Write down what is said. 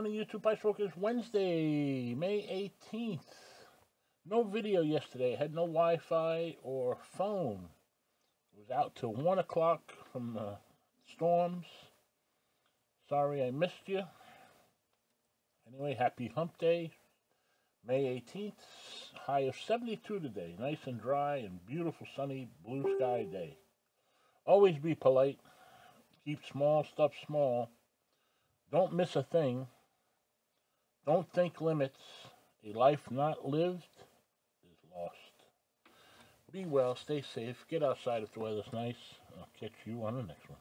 morning, YouTube Ice Smokers. Wednesday, May 18th. No video yesterday. Had no Wi-Fi or phone. It was out till 1 o'clock from the storms. Sorry I missed you. Anyway, happy hump day. May 18th. High of 72 today. Nice and dry and beautiful sunny blue sky day. Always be polite. Keep small stuff small. Don't miss a thing. Don't think limits. A life not lived is lost. Be well, stay safe, get outside if the weather's nice. I'll catch you on the next one.